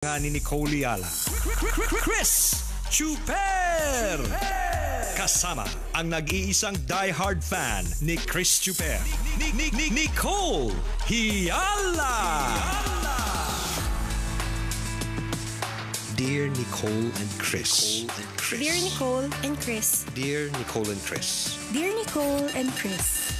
nga ni Nicole Yala. Chris Chuper! Kasama ang nag-iisang die-hard fan ni Chris Chuper. Ni, ni, ni, Nicole Hiala! Dear Nicole and Chris. Dear Nicole and Chris. Dear Nicole and Chris. Dear Nicole and Chris.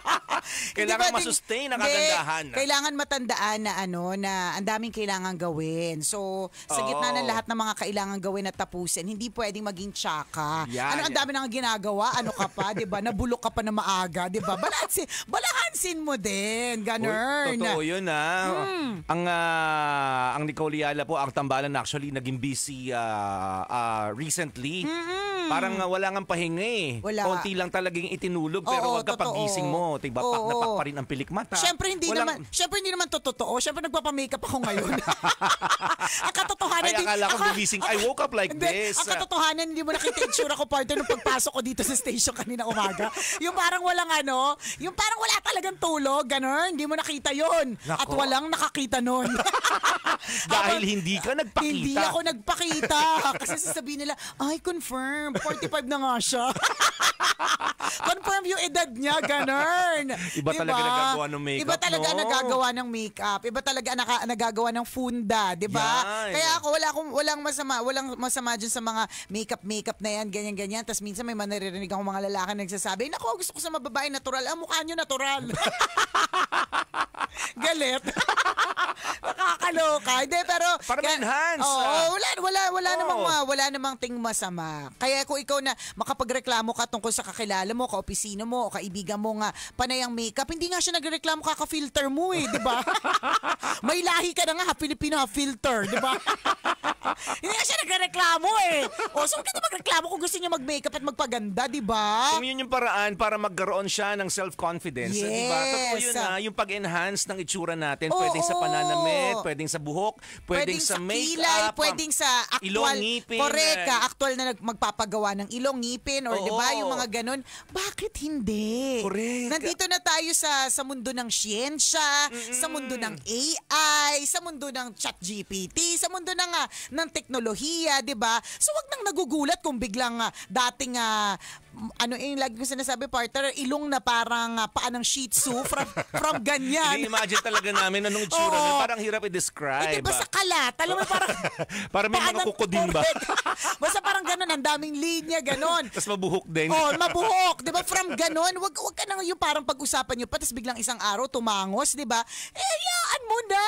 Kailangan masustain ang kagandahan. Kailangan matandaan na ano na ang daming kailangan gawin. So sa gitna Oo. ng lahat ng mga kailangan gawin at tapusin, hindi pwedeng maging tsaka. Yan, ano ang dami nang ginagawa, ano ka pa, 'di ba? Nabulok ka pa na maaga, 'di ba? Balansin, balansin mo din, ganun. Uy, totoo yun ha. Hmm. Ang, ah, ang Nicole Yala po, ang tambalan actually naging busy ah, ah, recently. Parang wala nga pahinga eh. Wala. Konti lang talagang itinulog pero Oo, wag ka pagising mo. Diba? Pak na Oo. pak pa rin ang pilikmata. Siyempre hindi Walang- naman, siyempre hindi naman to totoo. Siyempre nagpapa-makeup ako ngayon. ang katotohanan Ay, din. akala ko gumising, I woke up like Hindi, this. Ang katotohanan, hindi mo nakita yung tsura ko partner nung pagpasok ko dito sa station kanina umaga. Yung parang walang ano, yung parang wala talagang tulog, ganun. Hindi mo nakita yon At walang nakakita nun. Dahil hindi ka nagpakita. Hindi ako nagpakita. Kasi sasabihin nila, ay, confirm. 45 na nga siya. confirm yung edad niya, ganun. Iba talaga nagagawa ng makeup, Iba talaga no? nagagawa ng makeup. Iba talaga naka, nagagawa ng funda, di ba? Kaya ako, wala akong, walang masama, walang masama dyan sa mga makeup-makeup na yan, ganyan-ganyan. Tapos minsan may manaririnig akong mga lalaki na nagsasabi, nako, gusto ko sa mababae natural. Ang mukha nyo natural. Galit. Nakakaloka. Hindi, pero... Para ma-enhance, Oo, ah. wala, wala, wala Oo. namang, ma- wala namang ting masama. Kaya kung ikaw na makapagreklamo ka tungkol sa kakilala mo, kaopisina mo, o kaibigan mo nga panay ang makeup, hindi nga siya nagreklamo kaka-filter mo eh, di ba? May lahi ka na nga, ha, Filipino ha, filter, di ba? hindi nga siya nagreklamo eh. O, so ka na magreklamo kung gusto niya mag-makeup at magpaganda, di ba? Kung yun yung paraan para magkaroon siya ng self-confidence, Yes. di ba? Totoo yun na, yung pag-enhance ng itsura natin, Oo. pwedeng sa pananamit, pwedeng sa buhok, pwedeng, sa, kilay, makeup, pwedeng sa actual, ilong, ngipin. correct ka, eh. actual na magpapagawa ng ilong, ngipin, or di ba, yung mga ganun. Bakit hindi? Correct. Nandito na tayo sa sa mundo ng siyensya, sa mundo ng AI, sa mundo ng chat GPT, sa mundo ng, ah, ng teknolohiya, di ba? So wag nang nagugulat kung biglang ah, dating m- ano yung lagi ko sinasabi partner, ilong na parang uh, paa ng shih tzu from, from ganyan. Ini-imagine talaga namin anong itsura Oo. nun. Parang hirap i-describe. Eh, di ba sa kalat? Alam mo, parang... Para may mga Paanan- kuko din ba? Basta parang ganun, ang daming linya, ganun. Tapos mabuhok din. Oh, mabuhok, 'di ba? From ganun, wag wag ka nang yung parang pag-usapan niyo pa tapos biglang isang araw tumangos, 'di ba? Eh, hayaan mo na.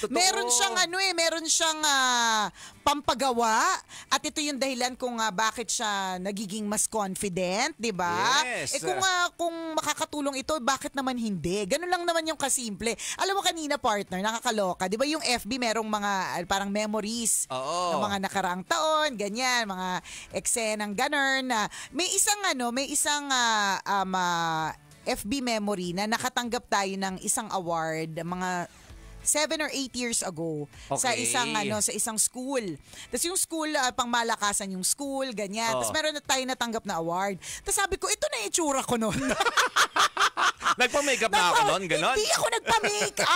Totoo. Meron siyang ano eh, meron siyang ah, pampagawa at ito yung dahilan kung ah, bakit siya nagiging mas confident, 'di ba? Eh Yes. kung ah, kung makakatulong ito, bakit naman hindi? Ganun lang naman yung kasimple. Alam mo kanina partner, nakakaloka, 'di ba yung FB merong mga ah, parang memories Oo. ng mga nakaraang taon, ganyan, mga eksenang ganun na may isang ano, may isang ah, um, ah, FB memory na nakatanggap tayo ng isang award, mga seven or eight years ago sa Okay. isang ano sa isang school. Tapos yung school ah, pangmalakasan yung school ganyan. Oh. Tapos meron na tayo natanggap na award. Tapos sabi ko ito na itsura ko noon. Nagpa-makeup na ako nun, ganon. Hindi ako nagpa-makeup.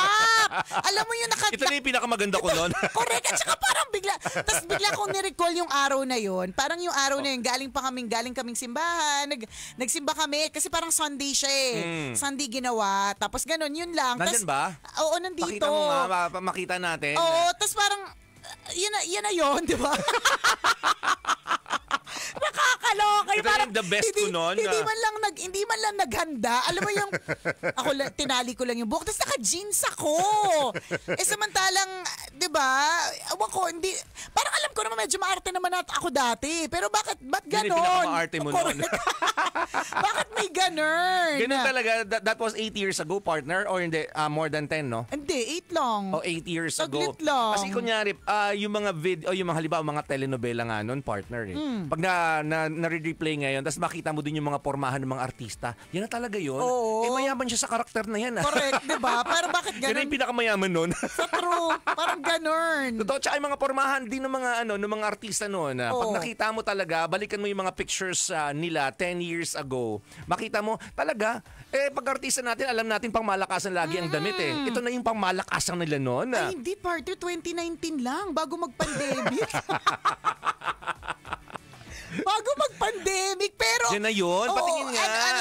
Alam mo yung naka, Ito na yung pinakamaganda ko nun. Correct. At saka parang tapos bigla kong ni-recall yung araw na yon. Parang yung araw na yun, galing pa kaming, galing kaming simbahan. Nag, nagsimba kami kasi parang Sunday siya eh. Hmm. Sunday ginawa. Tapos ganun, yun lang. Nandyan Tas- ba? Oo, nandito. Pakita mo nga, ma- ma- makita natin. Oo, tapos parang, yan na, yan na yun, di ba? Nakakaloka Ito parang the best hindi, ko nun, Hindi ah. man lang nag hindi man lang naghanda. Alam mo yung ako tinali ko lang yung buhok tapos naka-jeans ako. eh samantalang, 'di ba? Ewan ko, hindi parang alam ko naman medyo maarte naman at ako dati. Pero bakit ba't ganon? pinakamaarte mo. Correct. bakit may ganon? Ganun talaga. That, that was 8 years ago, partner? Or hindi, ah, more than 10, no? Hindi, eight lang. O 8 years ago. Saglit lang. Kasi kunyari, ah, yung mga video, o yung mga halimbawa, mga telenovela nga nun, partner eh. Hmm. Pag na, na, na-replay ngayon, tapos makita mo din yung mga pormahan ng mga artista, yan na talaga yun. Oo. Eh, mayaman siya sa karakter na yan. ah. Correct, 'di ba? Pero bakit Yan ganon? yung pinakamayaman nun. Sa true, parang ganon. Totoo, tsaka yung mga pormahan din ng mga ano, ng mga artista noon. ah. Pag nakita mo talaga, balikan mo yung mga pictures ah, nila 10 years ago. Makita mo, talaga, eh pag artista natin, alam natin pang malakasan lagi ang damit eh. Ito na yung pang malakasan nila noon. Ay, hindi, partner. 2019 lang, bago mag-pandemic. bago mag-pandemic, pero... Yan na yun, Oo, patingin nga. Ano, ano?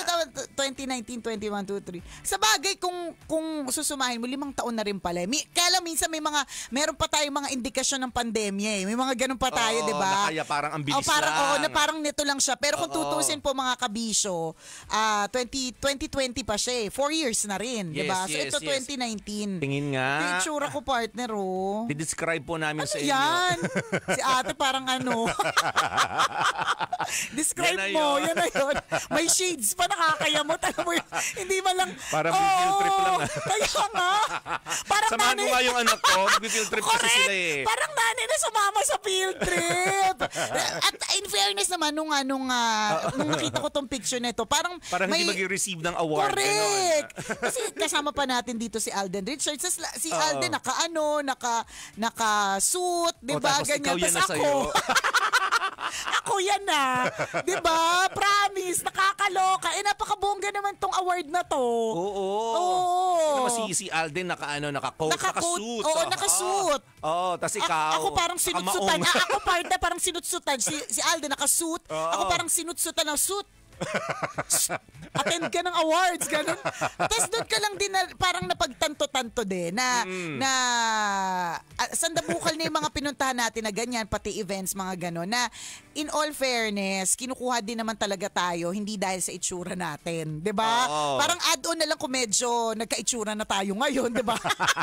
2019, 21, 2, 3. Sa bagay, kung, kung susumahin mo, limang taon na rin pala. eh. Mi, kaya lang, minsan may mga, meron pa tayong mga indikasyon ng pandemya eh. May mga ganun pa tayo, Oo, di ba? kaya parang ang bilis oh, parang, lang. Oo, na parang nito lang siya. Pero kung Oo. tutusin po mga kabisyo, ah 20, 2020 pa siya eh. Four years na rin, di Yes, ba? So yes, ito yes. 2019. Tingin nga. Yung itsura ko, partner, oh. Didescribe po namin Ano sa inyo. yan? si ate parang ano. Describe Yan mo, yun. yan na yun. May shades pa nakakayamot. Alam mo yun, hindi man lang. Parang Oo, field trip lang, ah. Kaya nga. Parang Samahan nanay- nga yung anak ko. Mag-field trip kasi Correct. sila eh. Parang nanay na sumama sa field trip. At in fairness naman, nung, ah, nung, ah, nung nakita ko tong picture nito, parang, Parang may, hindi mag-receive ng award. Correct. Kasi kasama pa natin dito si Alden Richards. Tas la- Si Oo. Alden naka-ano, naka, naka-suit, di O, ba? tapos Ganyan. ikaw yan Tas na ako, ako yan na. Di ba? Promise, nakakaloka. Eh, napakabongga naman tong award na to. Oo. Oo. Naman si, si Alden naka ano, naka-coat, Naka-coat. naka-suit. Oo, naka-suit. Oo, tas A- ikaw. ako parang sinutsutan. ako partner parang sinutsutan. Si, si Alden naka-suit. Oo. Ako parang sinutsutan ng suit. Attend ka ng awards, ganun. Tapos doon ka lang din na, parang napagtanto-tanto din na, Mm. na ah, sandabukal na yung mga pinuntahan natin na ganyan, pati events, mga ganun, na in all fairness, kinukuha din naman talaga tayo, hindi dahil sa itsura natin, 'di ba? Oo. Parang add-on na lang kung medyo nagka-itsura na tayo ngayon, 'di ba?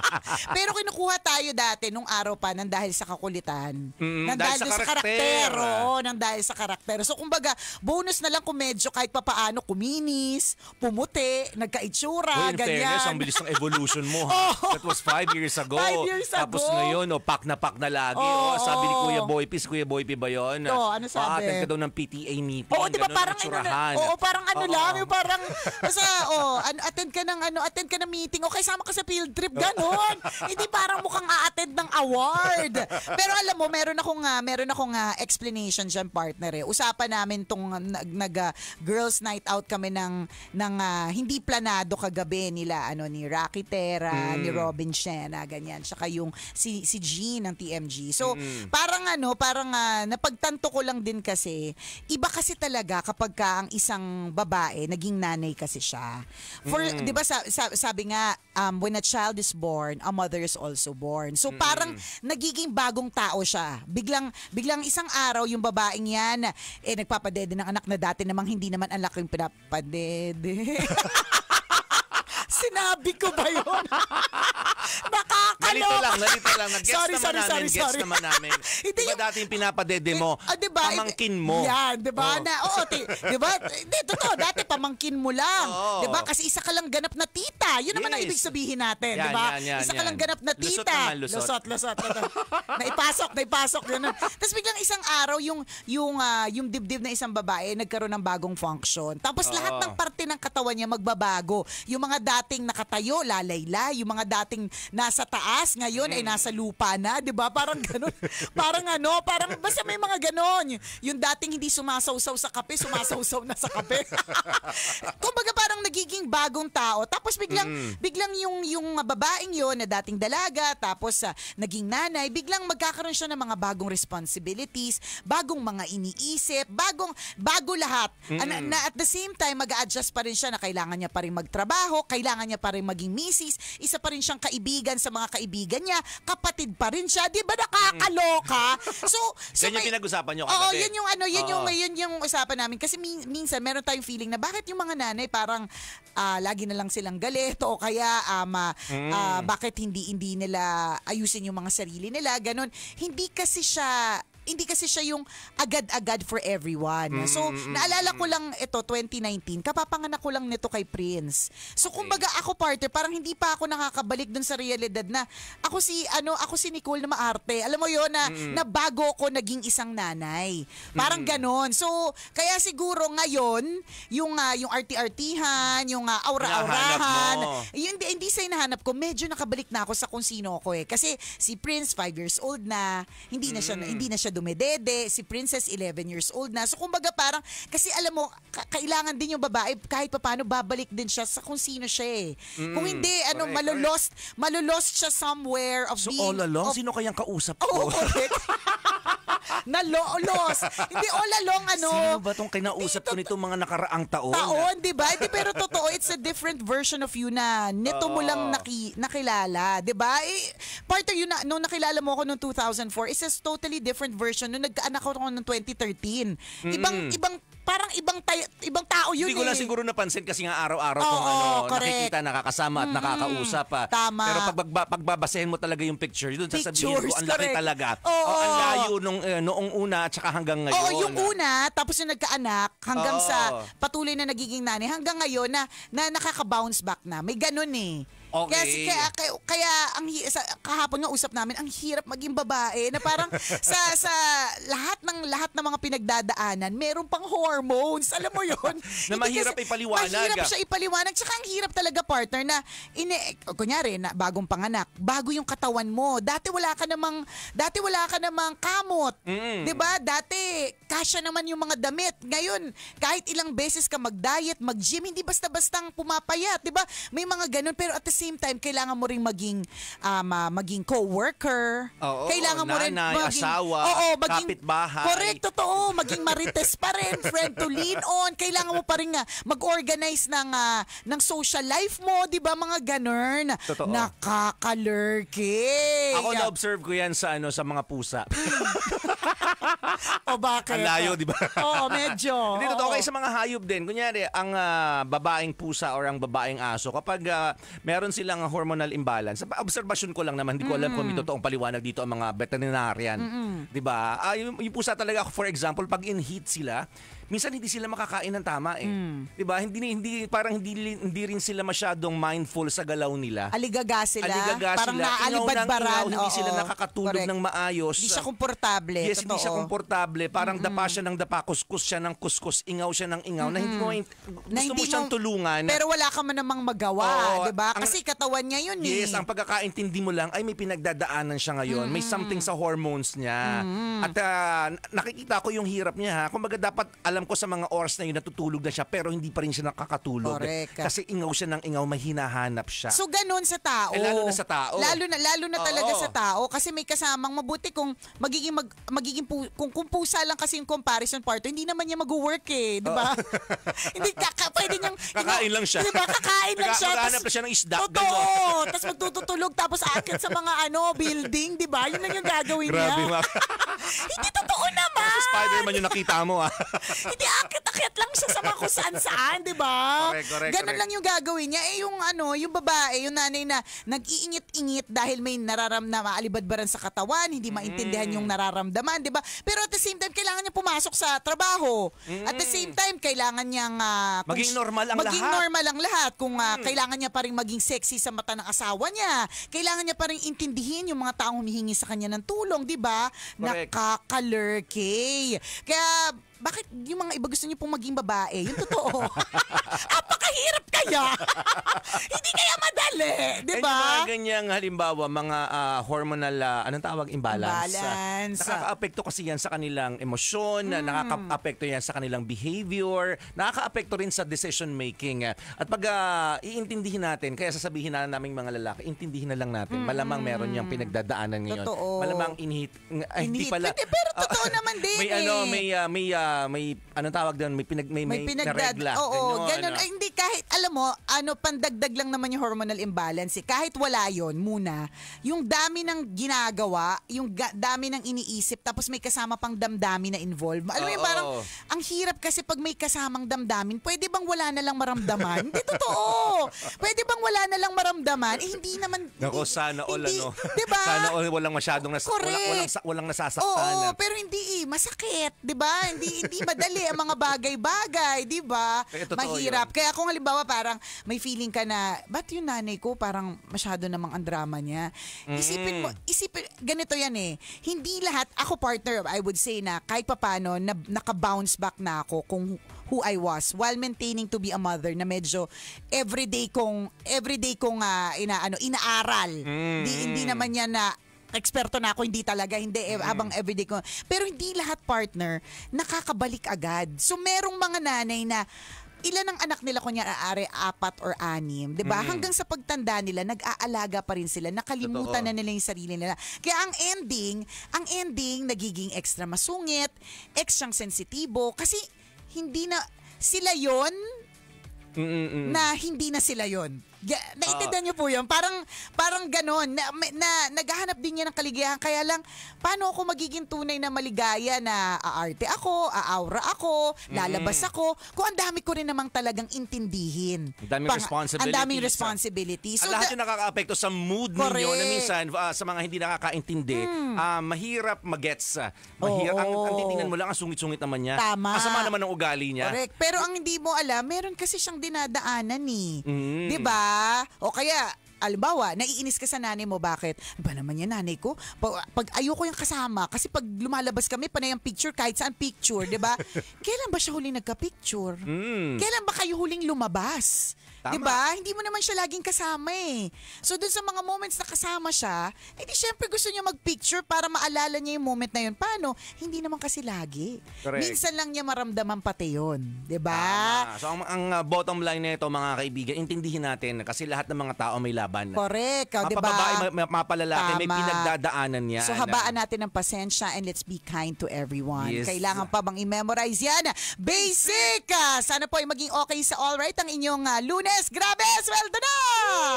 Pero kinukuha tayo dati nung araw pa nang dahil sa kakulitan. Mm, nang dahil sa karakter. Oo, nang dahil sa karakter. So kumbaga, bonus na lang kung medyo kahit papaano kuminis, pumuti, nagka-itsura, in ganyan. fairness, ang bilis ng evolution mo. Ha? That was five years ago. Five years Tapos ago. ngayon, oh, pak na pak na lagi. Oo, oh, sabi ni. Kuya Boypi, si Kuya Boypi ba yun? Oo, ano sabi? Pa-attend ka daw ng PTA meeting. Oo, di ba ganun, parang ano, oo, parang ano Oo. lang, yung parang basta oh, ano, attend ka ng ano, attend ka ng meeting, okay, sama ka sa field trip, ganon. Hindi parang mukhang a-attend ng award. Pero alam mo, meron akong uh, meron akong ah, explanation diyan, partner eh. Usapan namin tong nag, nag, ah, girls night out kami ng ng ah, hindi planado kagabi nila ano ni Rocky Terra, ni Robin Shena, ganyan. Saka yung si si Jean ng TMG. So, parang ano, parang ah, napagtanto ko lang din kasi iba kasi talaga kapag ka ang isang babae naging nanay kasi siya. For 'di ba sa, sa- sabi nga um, when a child is born, a mother is also born. So parang nagiging bagong tao siya. Biglang biglang isang araw yung babaeng yan eh nagpapadede ng anak na dati namang hindi naman ang laking pinapadede. Sinabi ko ba yun? Nakakaloka. Nalito lang, nalito lang. Nag-gets Sorry, naman sorry, namin, sorry, gets sorry. naman namin. Hindi Di ba yung- dati yung pinapadede mo, Ah, diba? pamangkin mo. Yan, di ba? Oo. Na, oo, ti, di ba? Hindi, totoo, dati pamangkin mo lang. Oo. Di ba? Kasi isa ka lang ganap na tita. Yun naman ang Yes. ibig sabihin natin, Yan, di ba? yan, yan, Isa ka lang ganap na Lusot tita. naman, lusot. lusot, lusot. lusot. naipasok, naipasok. Ganun. Tapos biglang isang araw, yung, yung, ah, yung dibdib na isang babae, nagkaroon ng bagong function. Tapos lahat Oo. ng parte ng katawan niya magbabago. Yung mga dating nakatayo, lalayla. Yung mga dating nasa taas, ngayon ay nasa lupa na. Di ba? Parang ganun. parang ano, parang basta may mga ganon. Yung dating hindi sumasawsaw sa kape, sumasawsaw na sa kape. Kumbaga parang nagiging bagong tao. Tapos biglang biglang yung yung babaeng yon na dating dalaga tapos ah, naging nanay, biglang magkakaroon siya ng mga bagong responsibilities, bagong mga iniisip, bagong bago lahat. Ana- na at the same time mag-adjust pa rin siya na kailangan niya pa rin magtrabaho, kailangan niya pa rin maging misis, isa pa rin siyang kaibigan sa mga kaibigan niya, kapatid pa rin siya, 'di ba nakakaloka? So, so Yan yung pinag-usapan nyo Oo, yun yung ano, yun yung yun yung usapan namin kasi min- minsan meron tayong feeling na bakit yung mga nanay parang ah, lagi na lang silang galit o kaya um, ah, Mm. ah, bakit hindi hindi nila ayusin yung mga sarili nila, ganun. Hindi kasi siya hindi kasi siya yung agad-agad for everyone. Mm, So, naalala ko lang ito, 2019, kapapanganak ko lang nito kay Prince. So, kumbaga ako partner, parang hindi pa ako nakakabalik dun sa realidad na ako si, ano, ako si Nicole na maarte. Alam mo yon na, na bago ko naging isang nanay. Parang ganon. So, kaya siguro ngayon, yung, ah, yung arti-artihan, yung ah, aura-aurahan, yun, hindi, hindi sa hinahanap ko, medyo nakabalik na ako sa kung sino ako eh. Kasi si Prince, 5 years old na, hindi na siya, Mm. hindi na siya dumedede, si Princess, 11 years old na. So kumbaga parang, kasi alam mo, ka- kailangan din yung babae, kahit papaano, babalik din siya sa kung sino siya eh. Kung hindi, ano, Mm. correct, malulost, malulost siya somewhere of So being... all along, of- sino kayang kausap ko? correct. na lo- lost. Hindi all along, ano. Sino ba tong kinausap ko nitong mga nakaraang taon? taon, di ba? Di, pero totoo, it's a different version of you na nito mo lang naki, nakilala, di ba? Eh, partner yun na, nung nakilala mo ako noong 2004, it's a totally different version nung nagkaanak ako noong 2013. Ibang, ibang, parang ibang, tay- ibang tao yun Hindi ko eh. lang siguro napansin kasi nga araw-araw kung Oo, ano, correct. nakikita, nakakasama at nakakausap. pa. Tama. Pero pag pagba- pagbabasehin mo talaga yung picture, doon sasabihin ko, ang laki talaga. Oo. Oh, ang layo nung, eh, noong una at saka hanggang ngayon. Oo, yung una, tapos yung nagkaanak, hanggang Oo. sa patuloy na nagiging nanay, hanggang ngayon na, na nakaka-bounce back na. May ganun eh. Okay. Kaya, kaya, kaya, kaya ang sa, kahapon nga usap namin, ang hirap maging babae na parang sa sa lahat ng lahat ng mga pinagdadaanan, meron pang hormones. Alam mo 'yon? Na mahirap ipaliwanag. Mahirap siya ipaliwanag. Tsaka ang hirap talaga partner na ine kunyari na bagong panganak, bago yung katawan mo. Dati wala ka namang dati wala ka namang kamot. 'Di ba? Dati kasya naman yung mga damit. Ngayon, kahit ilang beses ka mag-diet, mag-gym, hindi basta-bastang pumapayat, 'di ba? May mga ganun pero at the same time kailangan mo ring maging um, ah, maging co-worker. Oo, kailangan mo rin nanay, maging asawa, Oo, maging kapitbahay. Correct, totoo. Maging marites pa rin, friend to lean on. Kailangan mo pa rin nga mag-organize ng, ah, ng social life mo, di ba mga ganun? Totoo. Nakakalurking. Ako na-observe ko yan sa ano sa mga pusa. O bakit? Ang layo, di ba? Oo, medyo. Hindi totoo Oo. kayo sa mga hayop din. Kunyari, ang ah, babaeng pusa or ang babaeng aso, kapag ah, meron silang hormonal imbalance, sa observation ko lang naman, hindi ko alam kung may totoong paliwanag dito ang mga veterinarian. Di ba? Ah, yung, yung pusa talaga, for example, pag in heat sila, minsan hindi sila makakain ng tama eh. Mm. 'Di ba? Hindi hindi parang hindi hindi rin sila masyadong mindful sa galaw nila. Aligaga sila. Aligaga parang sila. Ng naalibadbaran. ingaw, hindi Oo, sila nakakatulog correct. ng maayos. Hindi siya komportable. Yes, hindi siya totoo. komportable. Parang dapa siya ng dapa, kuskus siya ng kuskus, ingaw siya ng ingaw, na hindi mo, Na gusto mo hindi siyang tulungan. Pero wala ka man namang magawa, 'di ba? Kasi katawan niya 'yun eh. Yes, ang pagkakaintindi mo lang ay may pinagdadaanan siya ngayon. May something sa hormones niya. At ah, nakikita ko yung hirap niya ha. Kumbaga dapat alam ko sa mga oras na yun natutulog na siya pero hindi pa rin siya nakakatulog. Correct. Kasi ingaw siya ng ingaw, may hinahanap siya. So ganun sa tao. Eh, lalo na sa tao. Lalo na lalo na talaga Oo. sa tao kasi may kasamang mabuti kung magiging mag, magiging pu- kung, kung pusa lang kasi yung comparison partner, hindi naman niya mag-work eh, 'di ba? hindi kaka pwede niyang Kakain lang siya. 'Di ba? Kakain lang siya. Maghahanap tas- na siya ng isda, Totoo. Tapos magtututulog tapos aakit sa mga ano, building, 'di ba? Yun lang yung gagawin niya. Mga hindi totoo naman. si Spider-Man yung nakita mo ah. Hindi, akit-akit lang siya sa mga kung saan-saan, di ba? Correct, correct, Ganon correct. lang yung gagawin niya. Eh, yung ano, yung babae, yung nanay na nag-iingit-ingit dahil may nararam na maalibadbaran sa katawan, hindi maintindihan Mm. yung nararamdaman, di ba? Pero at the same time, kailangan niya pumasok sa trabaho. At the same time, kailangan niyang... kung- Mm. Maging normal ang maging lahat. Mm. normal ang lahat. Kung ah, kailangan niya pa rin maging sexy sa mata ng asawa niya, kailangan niya pa rin intindihin yung mga taong humihingi sa kanya ng tulong, di ba? Correct. Nakakalurkey. Kaya, bakit yung mga iba gusto niyo pong maging babae? Yung totoo. Apakahirap kaya. Hindi kaya madali, di ba? Ganyang halimbawa, mga ah, hormonal, ah, anong tawag, imbalance. Imbalance. Nakaka-apekto kasi yan sa kanilang emosyon, Hmm. nakaka-apekto yan sa kanilang behavior, nakaka-apekto rin sa decision making. At pag ah, iintindihin natin, kaya sasabihin na naming mga lalaki, intindihin na lang natin. Malamang meron niyang pinagdadaanan ngayon. Hmm. Totoo. Malamang inhit, ay, hindi Inhit. pala. Hindi, pero totoo Ah, naman din May eh. ano, may ah, may ah, may anong tawag doon, may pinag may, may may pinagdad... naregla. Oo, ganun. ano. Ay, hindi kahit, alam mo, ano, pandagdag lang naman yung hormonal imbalance. Eh. Kahit wala yon muna, yung dami ng ginagawa, yung ga- dami ng iniisip, tapos may kasama pang damdamin na involved. Alam mo yung Oo. parang, ang hirap kasi pag may kasamang damdamin, pwede bang wala na lang maramdaman? hindi totoo. Pwede bang wala na lang maramdaman? Eh, hindi naman. Nako, hindi- sana all hindi, ano. Diba? Sana all walang masyadong nas- Correct. walang, walang, sa- walang nasasaktan. Oo, pero hindi eh. Masakit, 'di ba? Hindi hindi madali ang mga bagay-bagay, 'di ba? Eh, totoo Mahirap. yun. Kaya kung halimbawa parang may feeling ka na, ba't yung nanay ko parang masyado namang ang drama niya? Isipin mo, isipin, ganito yan eh. Hindi lahat, ako partner, I would say na kahit papano, na, naka-bounce back na ako kung who I was while maintaining to be a mother na medyo everyday kong everyday kong ah, ina ano inaaral. Hindi hindi naman yan na eksperto na ako, hindi talaga, hindi, eh, habang everyday ko. Pero hindi lahat partner, nakakabalik agad. So, merong mga nanay na, ilan ang anak nila kunya aare apat or anim, 'di ba? Hanggang sa pagtanda nila nag-aalaga pa rin sila, nakalimutan Totoo. na nila yung sarili nila. Kaya ang ending, ang ending nagiging extra masungit, extra sensitibo kasi hindi na sila 'yon Mm-mm-mm. na hindi na sila yon. Ga- Naintindihan niyo po yun? Parang, parang ganon. Na, na, naghahanap din niya ng kaligayahan. Kaya lang, paano ako magiging tunay na maligaya na aarte ako, aaura ako, lalabas ako, kung ang dami ko rin namang talagang intindihin. Ang daming responsibilities. Ang daming responsibilities. Ang So, lahat yung nakaka-apekto sa mood ninyo Correct. Hmm. na minsan ah, sa mga hindi nakakaintindi, ah, mahirap magets. ah. Mahirap, ang, ang titingnan mo lang, ang sungit-sungit naman niya. Tama. Ang sama naman ng ugali niya. Correct. Pero ang hindi mo alam, meron kasi siyang dinadaanan eh. Mm. 'Di ba? O kaya Albawa, naiinis ka sa nanay mo, bakit? Ba naman yan, nanay ko? Pag, pag ayoko yung kasama, kasi pag lumalabas kami, panay ang picture, kahit saan picture, di ba? Kailan ba siya huling nagka-picture? Mm. Kailan ba kayo huling lumabas? Tama. Di ba? Hindi mo naman siya laging kasama eh. So dun sa mga moments na kasama siya, eh di syempre gusto niya mag-picture para maalala niya yung moment na yun. Paano? Hindi naman kasi lagi. Correct. Minsan lang niya maramdaman pati yun. Di ba? Tama. So ang, ang uh, bottom line nito mga kaibigan, intindihin natin kasi lahat ng mga tao may laban. Correct. O, di ba? Mapababae, ma- ma- mapalalaki, may Tama. pinagdadaanan yan. So habaan natin ng pasensya and let's be kind to everyone. Yes. Kailangan pa bang i-memorize yan? Basic! Ah, Sana po ay maging okay sa alright ang inyong ah, lunes. Grabe! Sweldo na!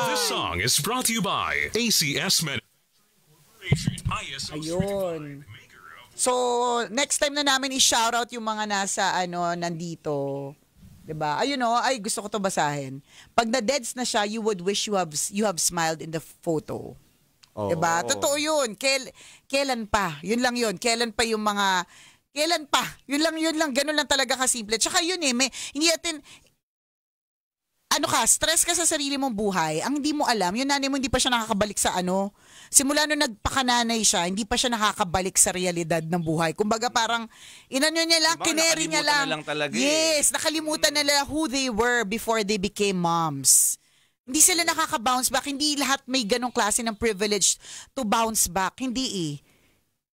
This song is brought to you by ACS Med. Ayun. So, next time na namin i-shoutout yung mga nasa ano nandito. 'Di ba? Ayun oh, ay gusto ko to basahin. Pag na-deads na siya, you would wish you have you have smiled in the photo. Oo. 'Di ba? Totoo 'yun. Kail, kailan pa? 'Yun lang 'yun. Kailan pa yung mga Kailan pa? Yun lang, yun lang. Ganun lang talaga kasimple. Tsaka yun eh, may, hindi natin, ano ka, stress ka sa sarili mong buhay, ang hindi mo alam, yung nanay mo hindi pa siya nakakabalik sa ano. Simula nung nagpakananay siya, hindi pa siya nakakabalik sa realidad ng buhay. Kumbaga parang, inano niya lang, Diba, kineri niya lang. na lang talaga eh. yes, nakalimutan na nila who they were before they became moms. Hindi sila nakaka-bounce back. Hindi lahat may ganong klase ng privilege to bounce back. Hindi eh.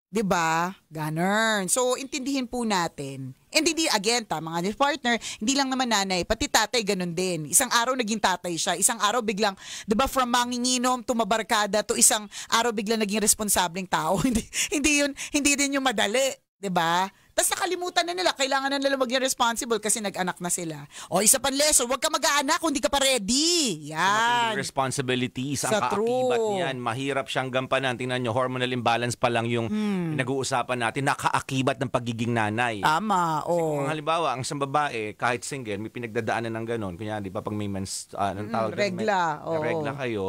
'Di ba? Ganun. So, intindihin po natin. And hindi, again, tama nga ni partner, hindi lang naman nanay, pati tatay ganun din. Isang araw naging tatay siya, isang araw biglang, 'di ba, from manginginom to mabarkada to isang araw biglang naging responsableng tao. hindi hindi 'yun, hindi din yung madali, 'di ba? Tapos nakalimutan na nila, kailangan na nila maging responsible kasi nag-anak na sila. O isa pang lesson, huwag ka mag-aanak kung hindi ka pa ready. Yan. Matinding responsibilities ang Sa kaakibat niyan. Mahirap siyang gampanan. Tingnan nyo, hormonal imbalance pa lang yung Hmm. nag-uusapan natin. Nakaakibat ng pagiging nanay. Tama, o. Kung halimbawa, ang isang babae, kahit single, may pinagdadaanan ng ganon. Kunya, di ba, pag may mens, anong tawag? Mm, regla, May, oo. regla kayo,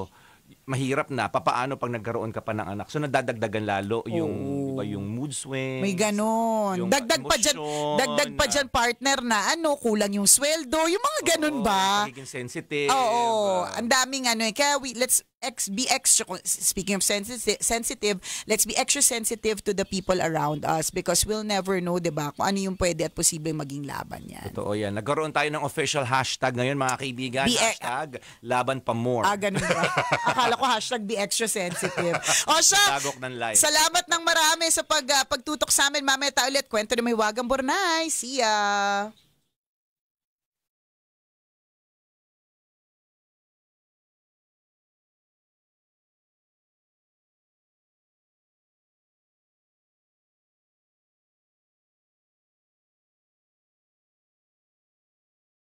mahirap na. Papaano pag nagkaroon ka pa ng anak? So, nadadagdagan lalo yung, di ba, yung mood swings. May ganon. Yung Dagdag pa dyan, emosyon, dagdag pa ah. dyan partner na ano, kulang yung sweldo. Yung mga ganon Oo, ba? Pagiging sensitive. Oo, ah. ang daming ano eh. Kaya we, let's ex, be extra, speaking of sensitive, sensitive, let's be extra sensitive to the people around us because we'll never know, di ba, kung ano yung pwede at posibleng maging laban yan. Totoo yan. Nagkaroon tayo ng official hashtag ngayon, mga kaibigan. Be- hashtag laban pa more. Ah, ganun ba? Akala ko hashtag be extra sensitive. O siya, Dagok ng live. salamat ng marami sa pag, ah, pagtutok sa amin. Mamaya tayo ulit. Kwento ni may wagang Bornay. See ya!